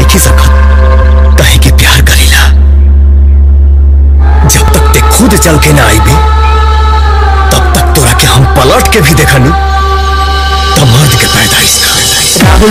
नहीं सकत कहे के प्यार करेला जब तक ते खुद चल के ना आईबे तब तक तोरा के हम पलट के भी देखनी। तो मर्द के पैदाइश ना। राहुल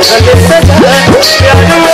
Understand?